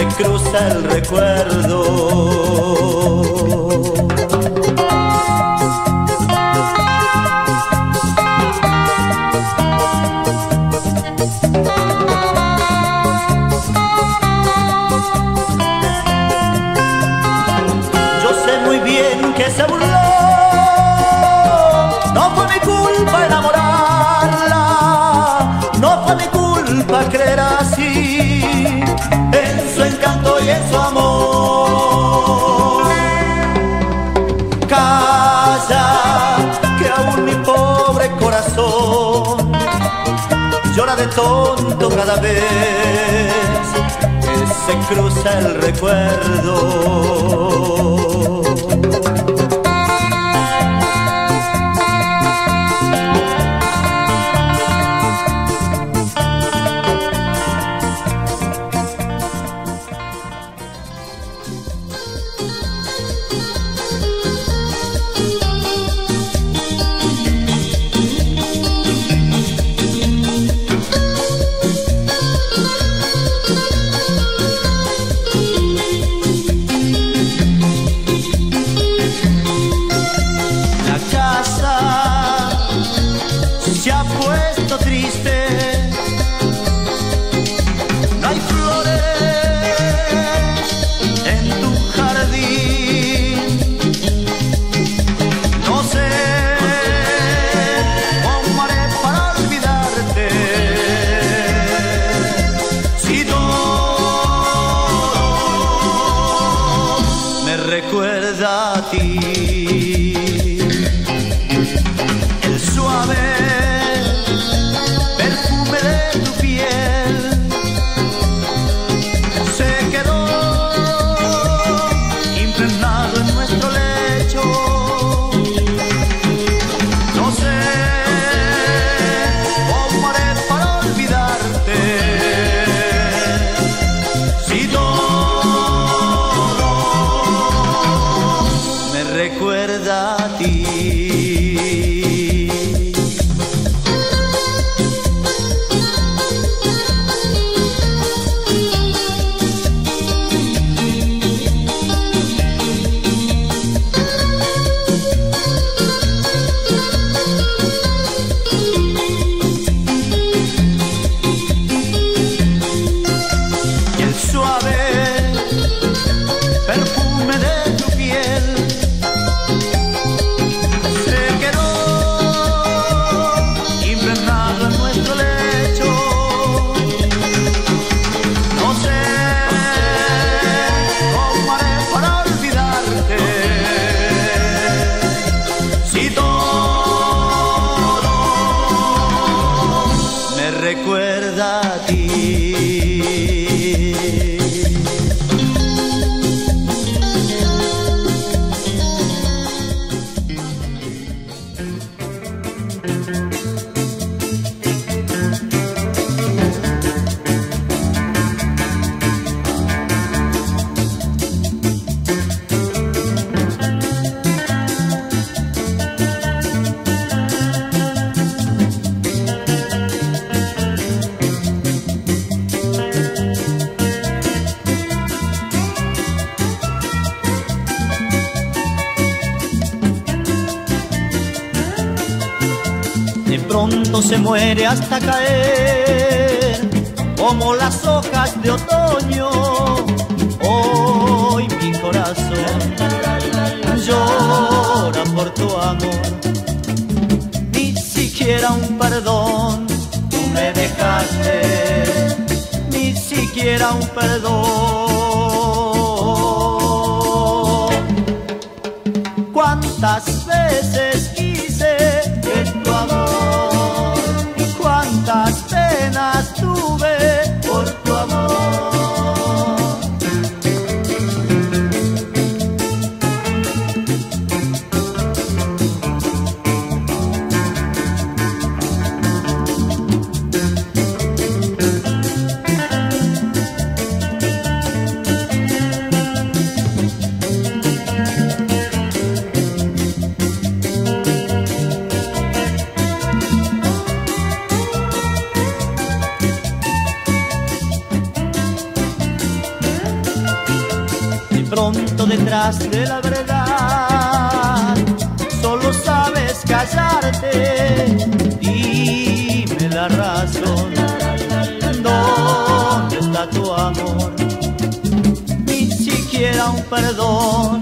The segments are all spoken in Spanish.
se cruza el recuerdo. tonto cada vez que se cruza el recuerdo. hasta caer, como las hojas de otoño. Hoy mi corazón llora por tu amor, ni siquiera un perdón tú me dejaste, ni siquiera un perdón. ¿Cuántas de la verdad. Solo sabes callarte, dime la razón. ¿Dónde está tu amor? Ni siquiera un perdón,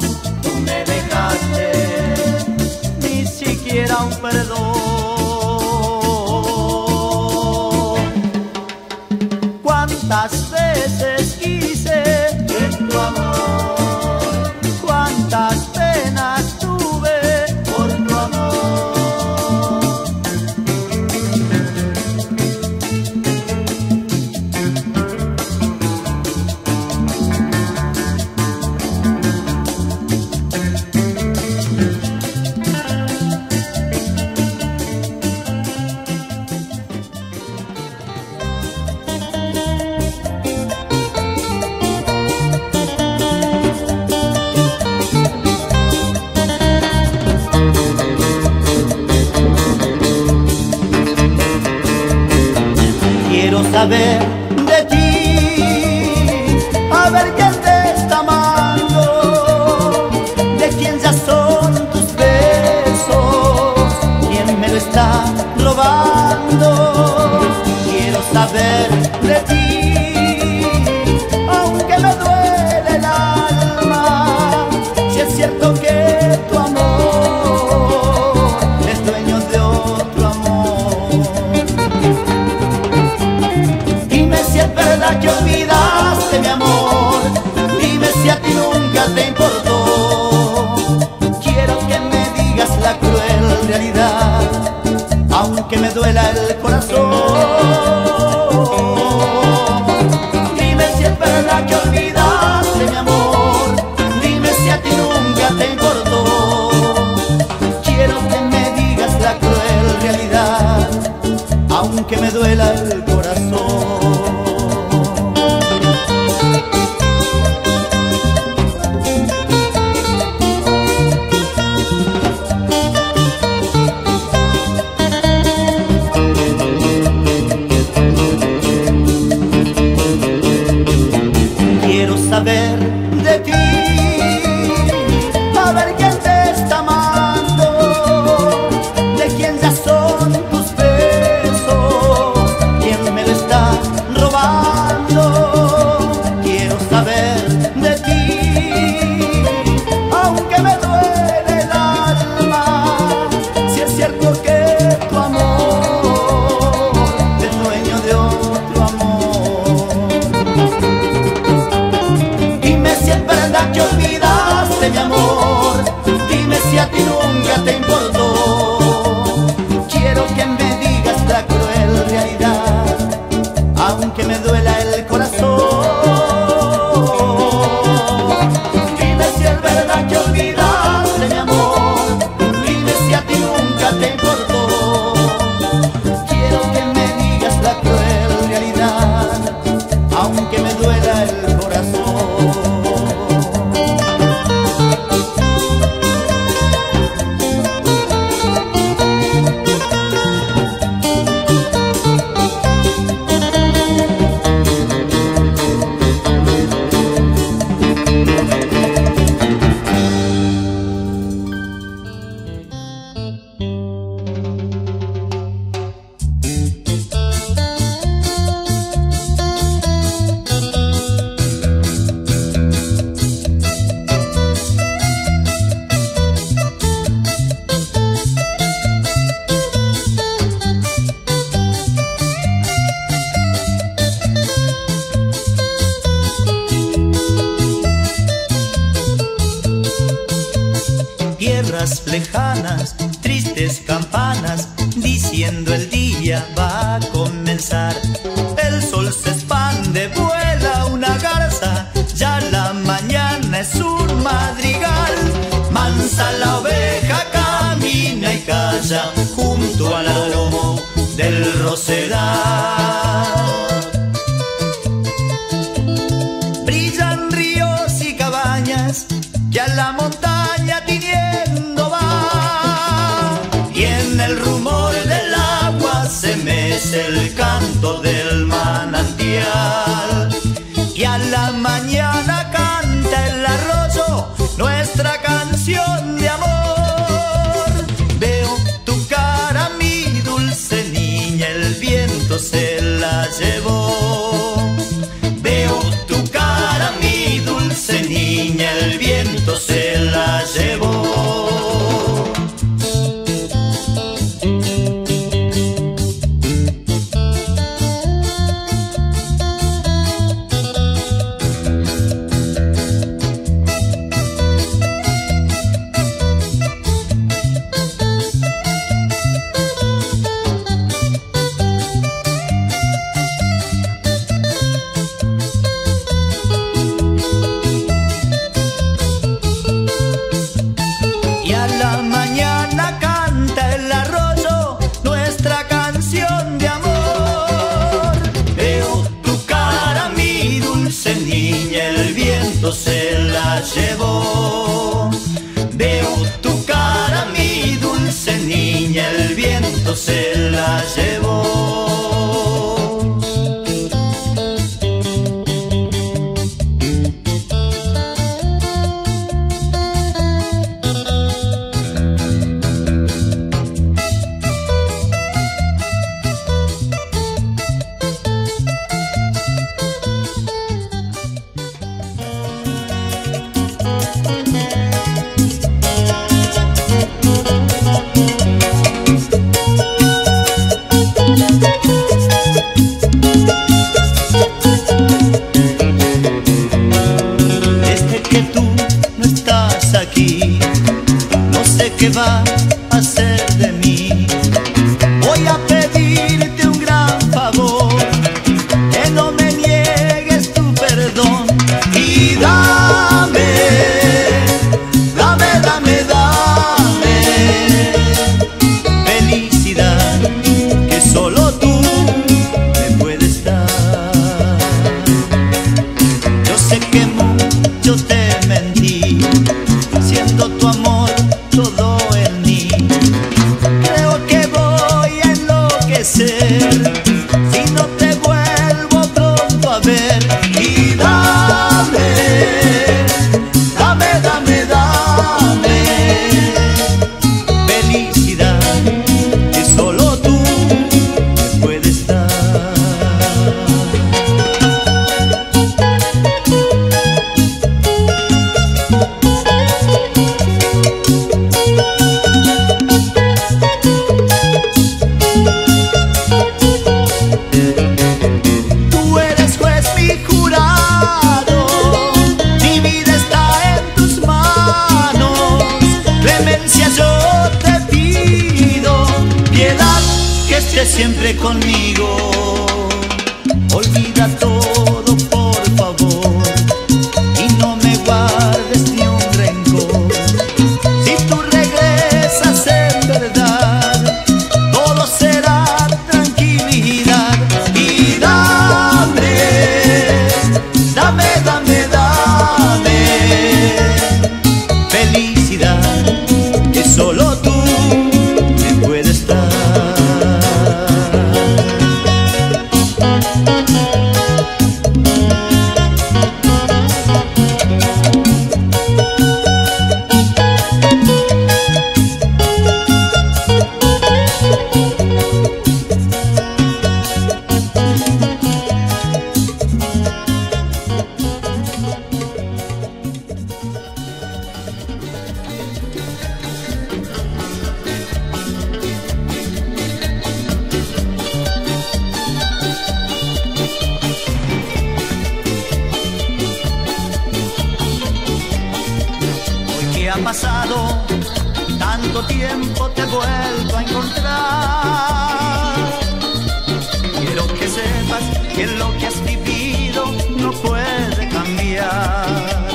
que lo que has vivido no puede cambiar.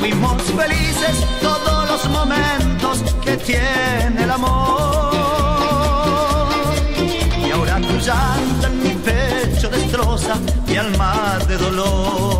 Fuimos felices todos los momentos que tiene el amor. Y ahora tu llanto en mi pecho destroza mi alma de dolor.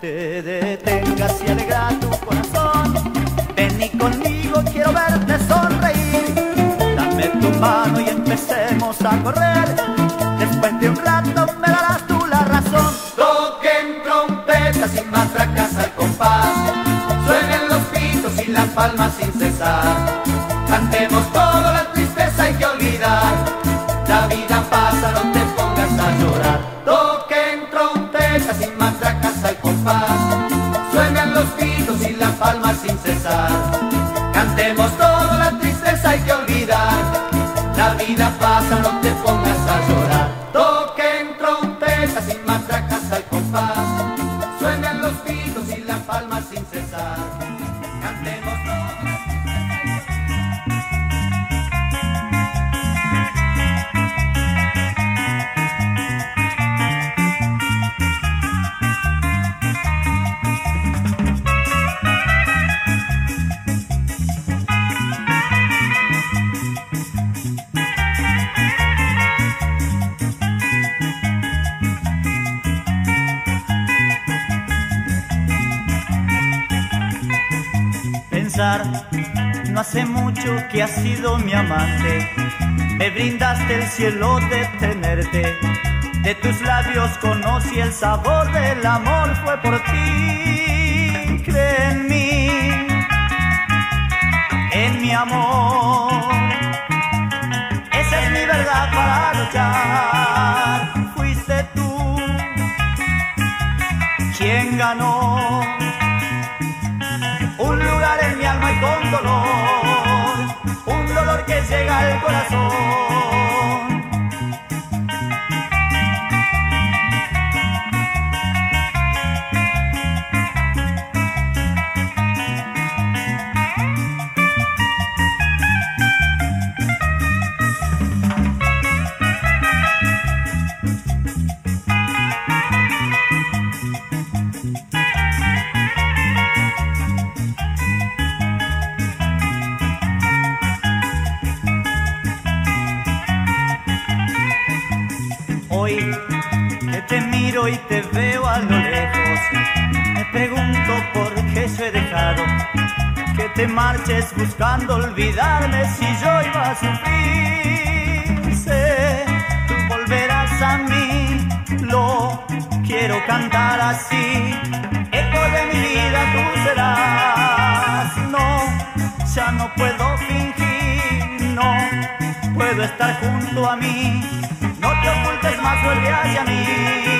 te detengas y alegra tu corazón. Ven y conmigo quiero verte sonreír. Dame tu mano y empecemos a correr. Santa mi amante. Me brindaste el cielo de tenerte. De tus labios conocí el sabor del amor, fue por ti. Cree en mí, en mi amor. Esa es mi verdad para luchar. Fuiste tú quien ganó un lugar en mi alma y con dolor llega al corazón. marches buscando olvidarme si yo iba a sufrir. Sé, volverás a mí, lo quiero cantar así. Eco de mi vida tú serás. No, ya no puedo fingir, no puedo estar junto a mí. No te ocultes más, vuelve hacia mí.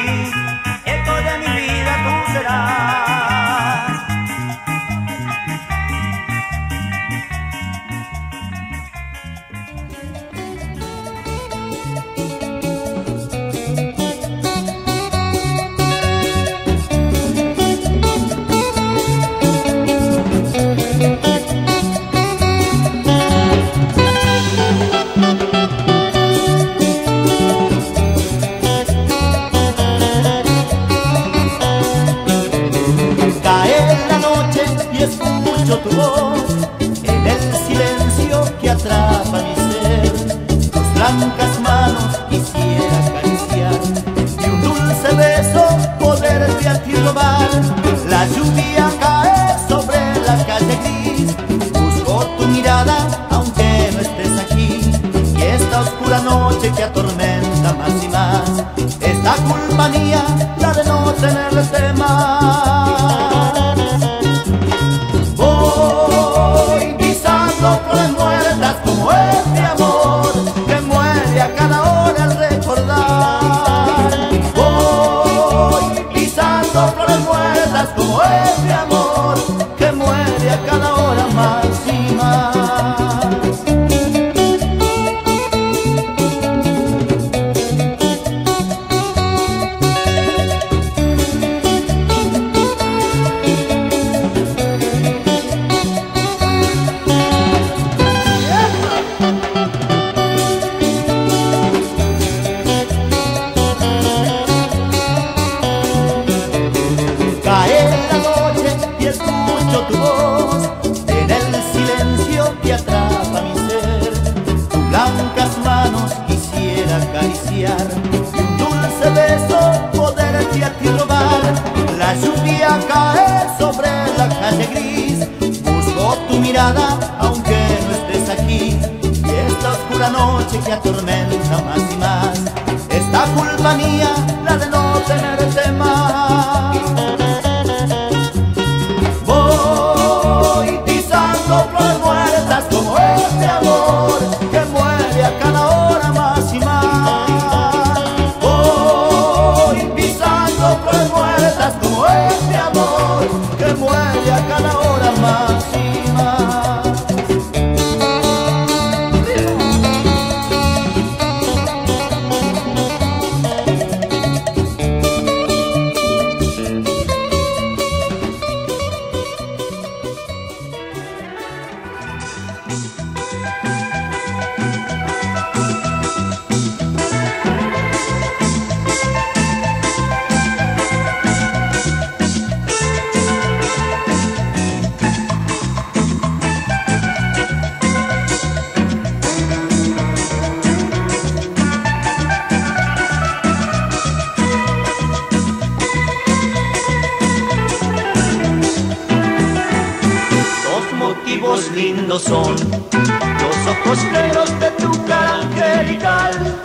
Lindos son los ojos negros de tu cara angelical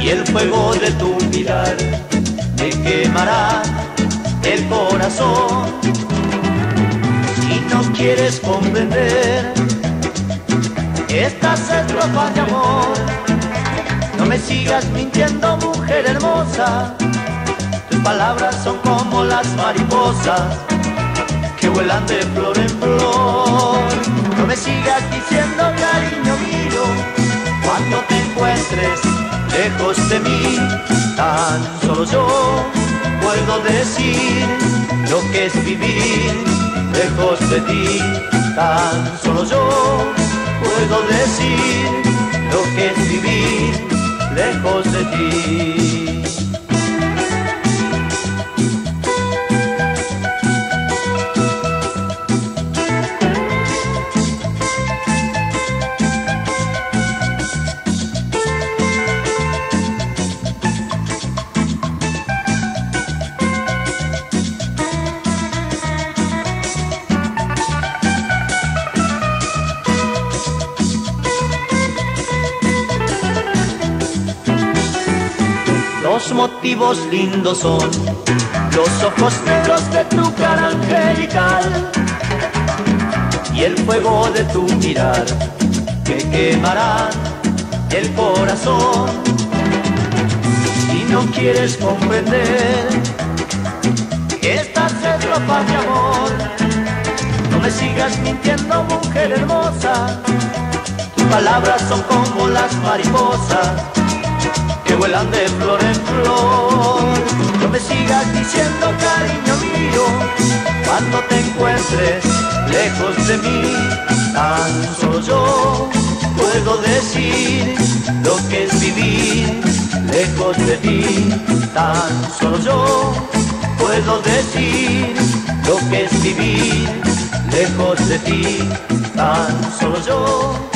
y el fuego de tu mirar me quemará el corazón. Si no quieres comprender estas estrofas de amor, no me sigas mintiendo, mujer hermosa. Tus palabras son como las mariposas vuelan de flor en flor. No me sigas diciendo cariño mío, cuando te encuentres lejos de mí, tan solo yo puedo decir lo que es vivir lejos de ti. Tan solo yo puedo decir lo que es vivir lejos de ti. Motivos lindos son los ojos negros de tu cara angelical y el fuego de tu mirar que quemará el corazón. Si no quieres comprender estas estrofas de amor, no me sigas mintiendo, mujer hermosa. Tus palabras son como las mariposas que vuelan de flor en flor. No me sigas diciendo cariño mío, cuando te encuentres lejos de mí, tan solo yo puedo decir lo que es vivir lejos de ti. Tan solo yo puedo decir lo que es vivir lejos de ti. Tan solo yo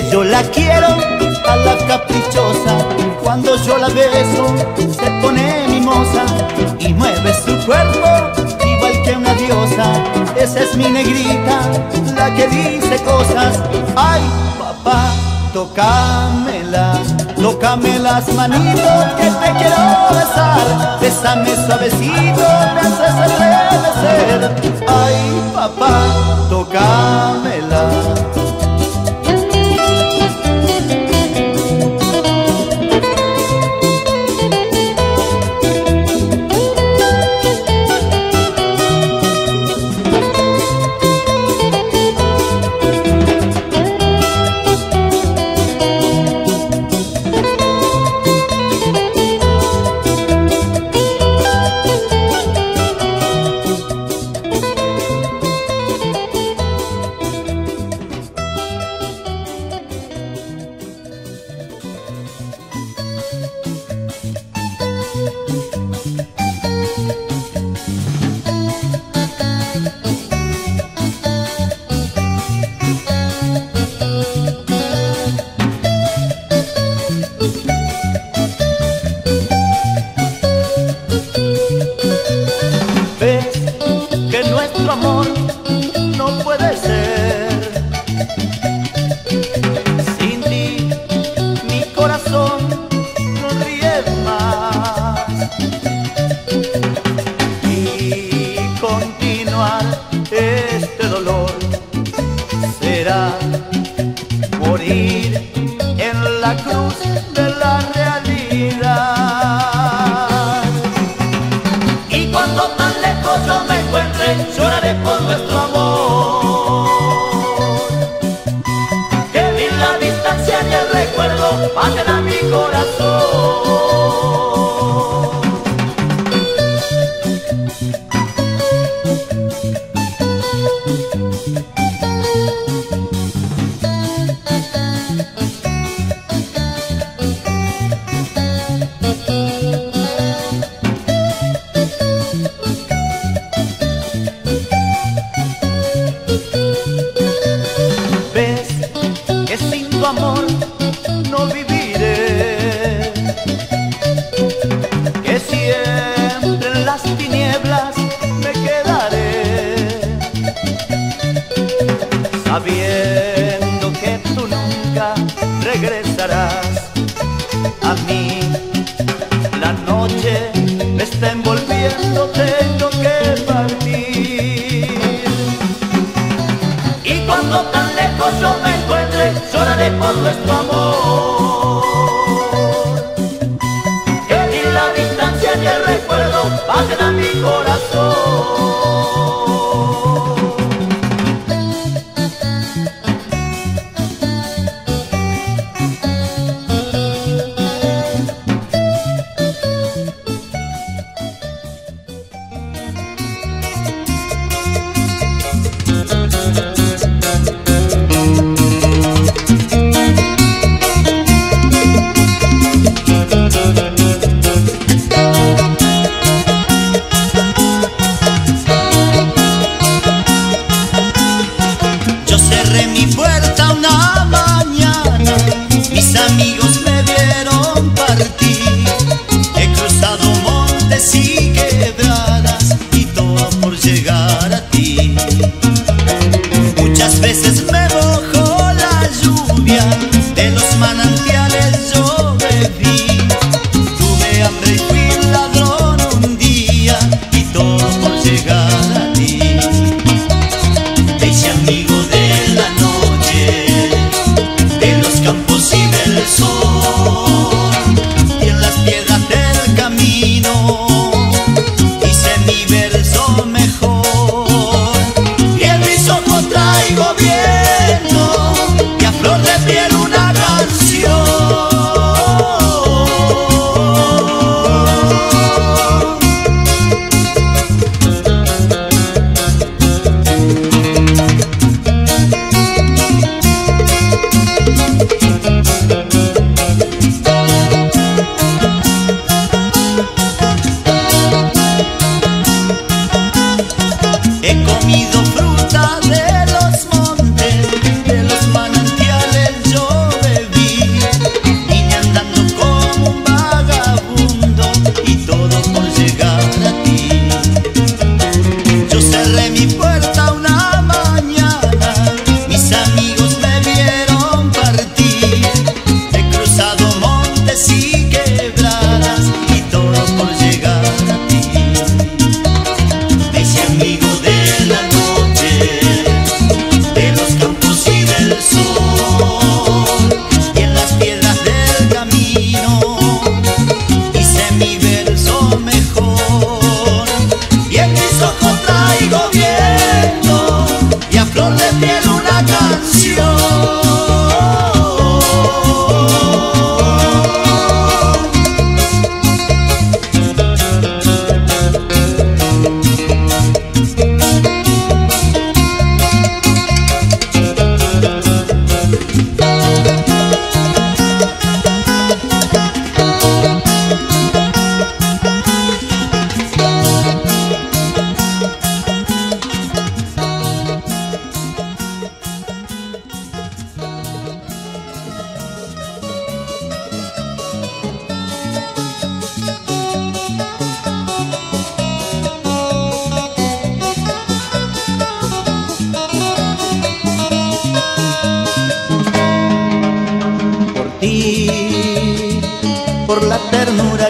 yo la quiero a la caprichosa. Cuando yo la beso, se pone mimosa y mueve su cuerpo igual que una diosa. Esa es mi negrita, la que dice cosas. Ay, papá, tocámela, tócame las manitos que te quiero besar. Bésame suavecito, me haces estremecer. Ay, papá,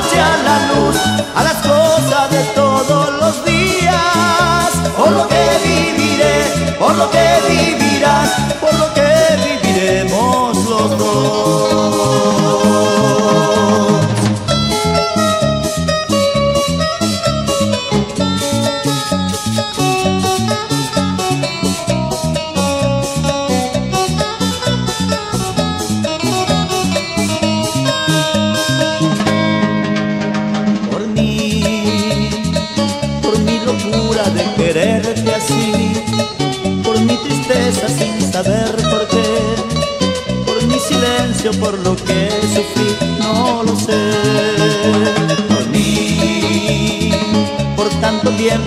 noche, a la luz, a las cosas de todos los días, por lo que viviré, por lo que vivirás, por lo que viviremos los dos.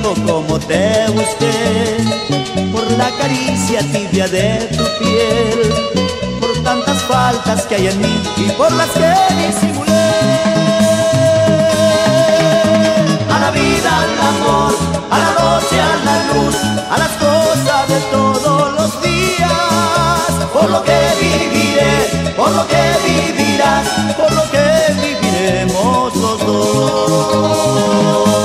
Tiempo como te busqué, por la caricia tibia de tu piel, por tantas faltas que hay en mí y por las que disimulé. A la vida, al amor, a la noche, a la luz, a las cosas de todos los días, por lo que viviré por lo que vivirás, por lo que viviremos los dos.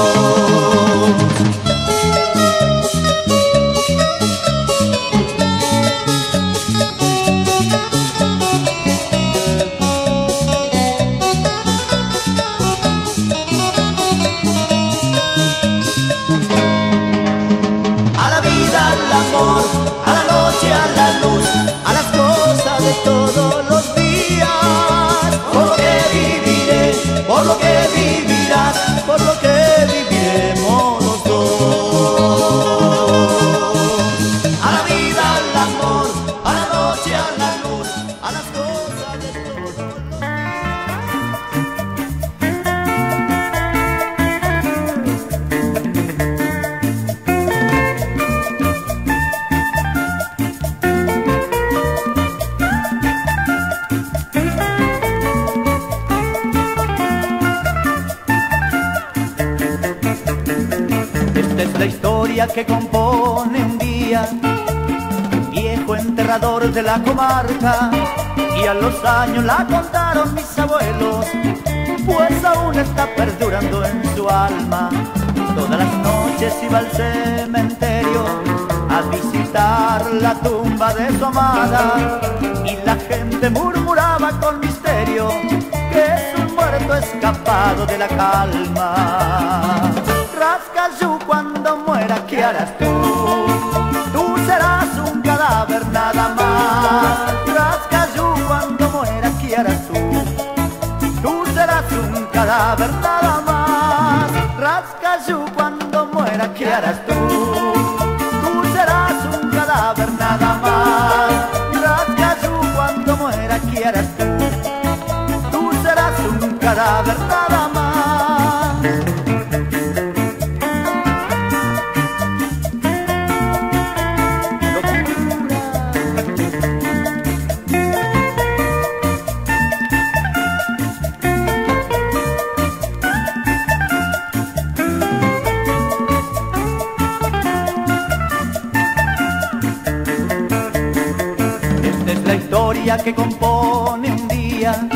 Que compone un día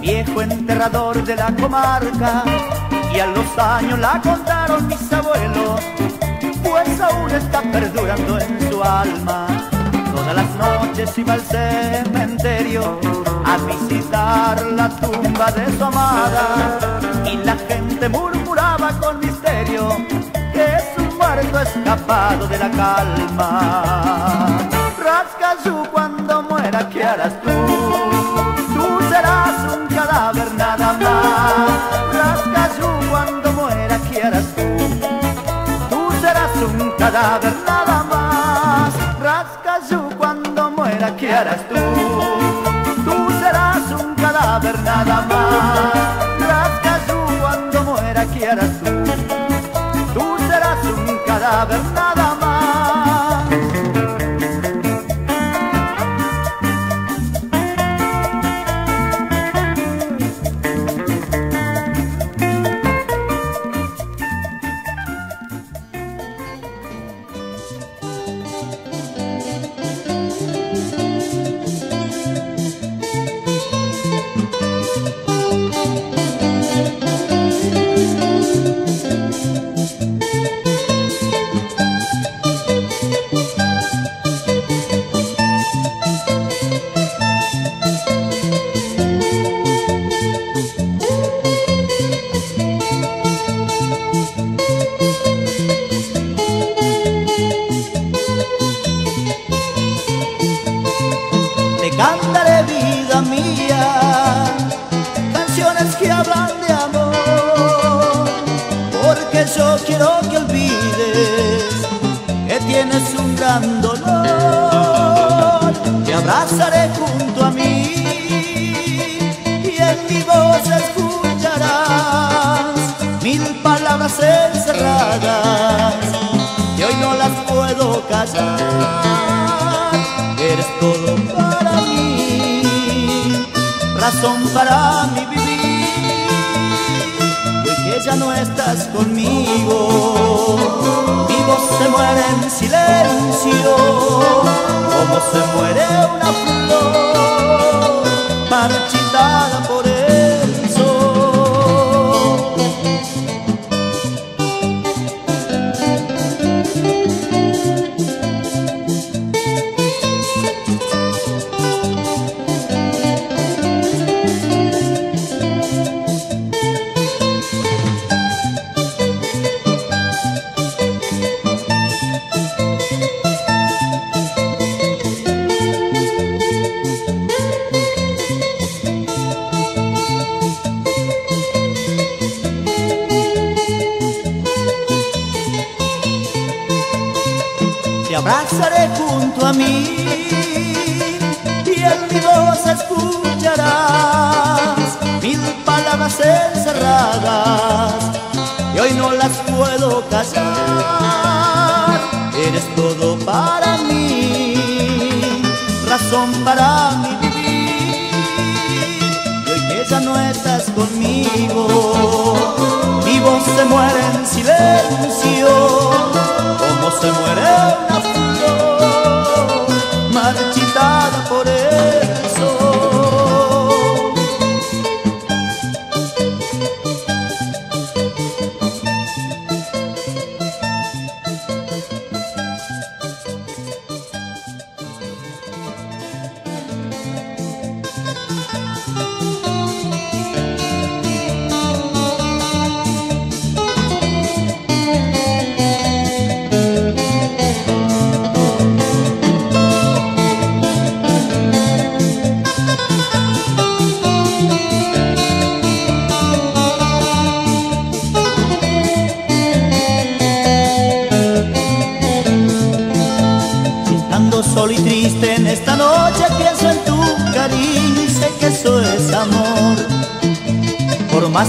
viejo enterrador de la comarca y a los años la contaron mis abuelos, pues aún está perdurando en su alma. Las noches iba al cementerio a visitar la tumba de su amada y la gente murmuraba con misterio que es un muerto escapado de la calma. Rascayú cuando muera, ¿qué harás tú? Tú serás un cadáver nada más. Rascayú cuando muera, ¿qué harás tú? Tú serás un cadáver muera, ¿qué harás tú? Tú serás un cadáver nada más. Rascayú cuando muera, ¿qué harás tú? Tú serás un cadáver nada más. Que hablan de amor, porque yo quiero que olvides que tienes un gran dolor. Te abrazaré junto a mí y en mi voz escucharás mil palabras encerradas que hoy no las puedo callar. Eres todo para mí, razón para que ya no estás conmigo, mi se muere en silencio, como se muere una flor marchitada por Tamandaré na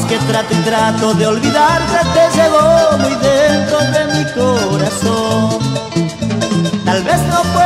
que trato y trato de olvidarte, te llegó muy dentro de mi corazón. Tal vez no pueda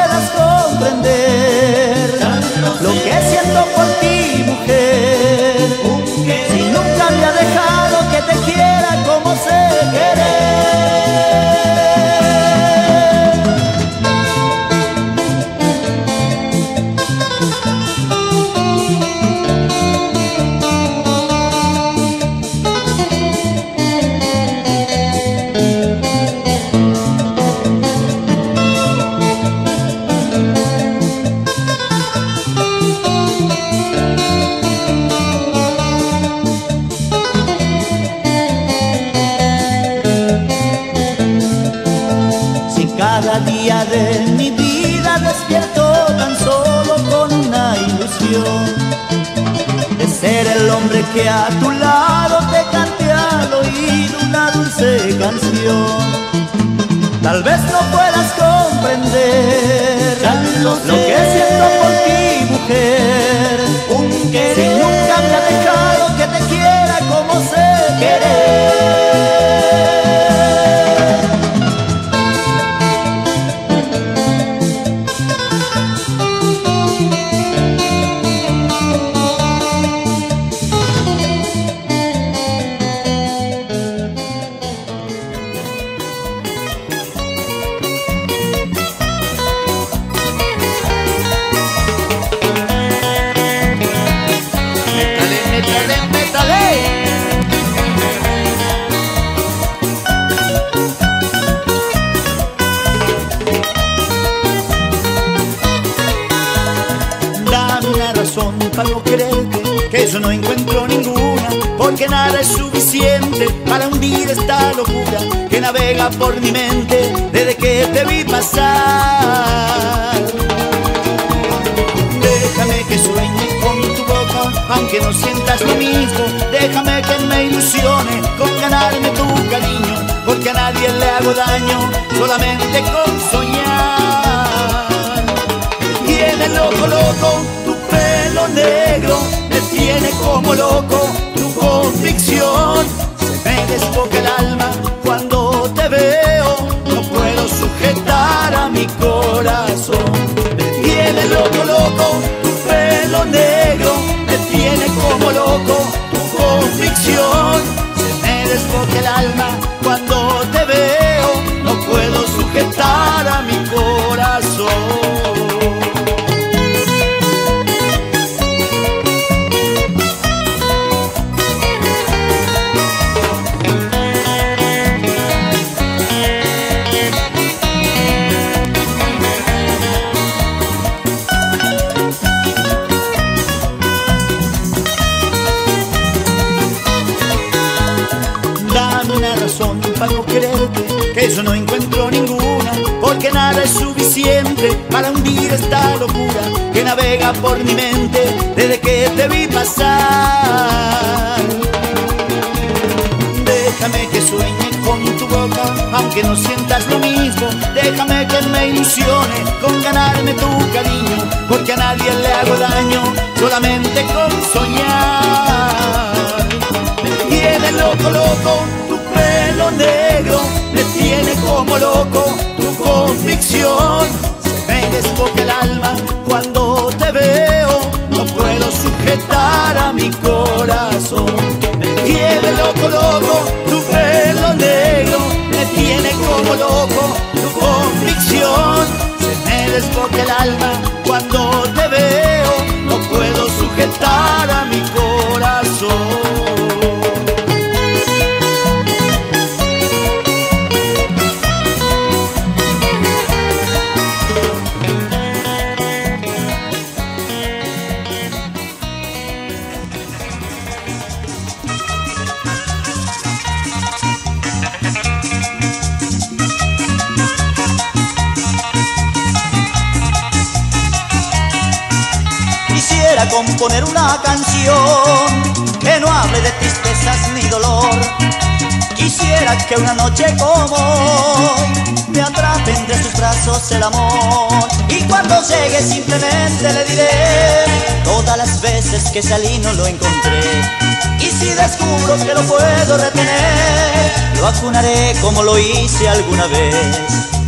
por mi mente desde que te vi pasar. Déjame que sueñe con tu boca, aunque no sientas lo mismo. Déjame que me ilusione con ganarme tu cariño, porque a nadie le hago daño, solamente con soñar. Tiene loco, loco, tu pelo negro, me tiene como loco tu convicción. Se me desboca el alma esta locura que navega por mi mente desde que te vi pasar. Déjame que sueñe con tu boca, aunque no sientas lo mismo. Déjame que me ilusione con ganarme tu cariño, porque a nadie le hago daño solamente con soñar. Me tiene loco, loco, tu pelo negro, me tiene como loco tu convicción me desboca el alma cuando te veo, no puedo sujetar a mi corazón. Me tiene loco, loco, tu pelo negro, me tiene como loco, tu convicción. Se me desboca el alma cuando te veo, componer una canción que no hable de tristezas ni dolor. Quisiera que una noche como hoy me atrape entre sus brazos el amor. Y cuando llegue simplemente le diré todas las veces que salí no lo encontré. Y si descubro que lo puedo retener, lo acunaré como lo hice alguna vez.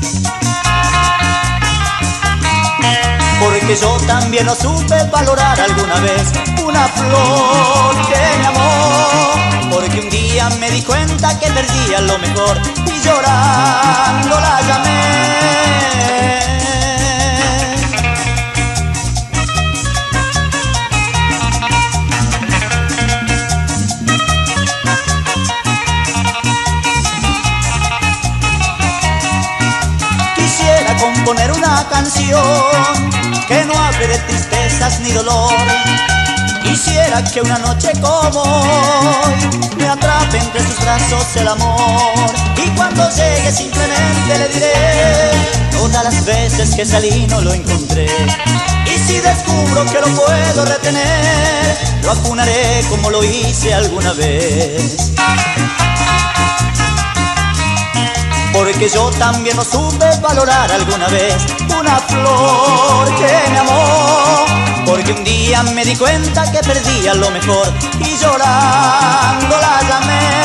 Porque yo también lo supe valorar alguna vez. Una flor que me amó Porque un día me di cuenta que perdía lo mejor Y llorando la llamé. Quisiera componer una canción que no hable de tristezas ni dolor. Quisiera que una noche como hoy me atrape entre sus brazos el amor. Y cuando llegue simplemente le diré todas las veces que salí no lo encontré. Y si descubro que lo puedo retener, lo acunaré como lo hice alguna vez. Porque yo también lo supe valorar alguna vez. Una flor que me amó Porque un día me di cuenta que perdía lo mejor. Y llorando la llamé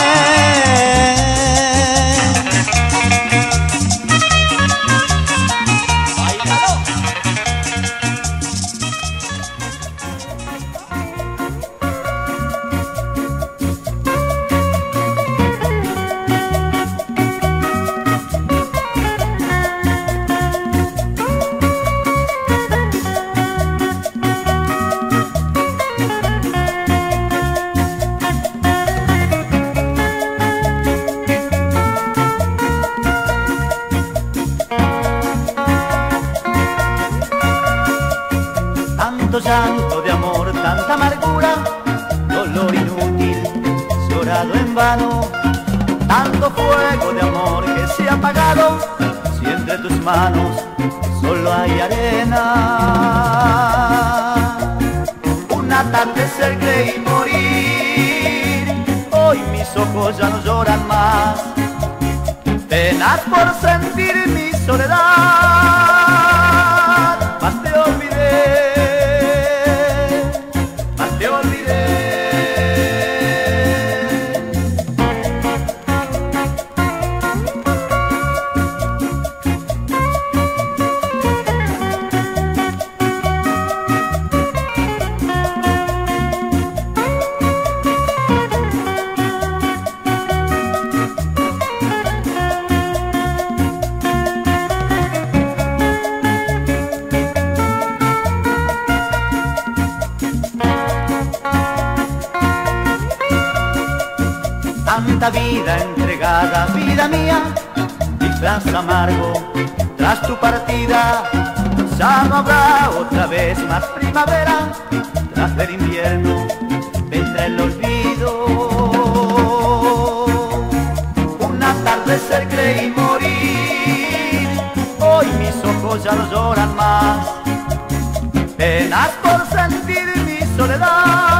Tanto fuego de amor que se ha apagado, si entre tus manos solo hay arena. Un atardecer creí morir, hoy mis ojos ya no lloran más. Penas por sentir mi soledad, entregada, vida mía, disfraz amargo tras tu partida. Ya no habrá otra vez más primavera, tras del invierno vendrá el olvido. Un atardecer creí morir, hoy mis ojos ya no lloran más. Penas por sentir mi soledad,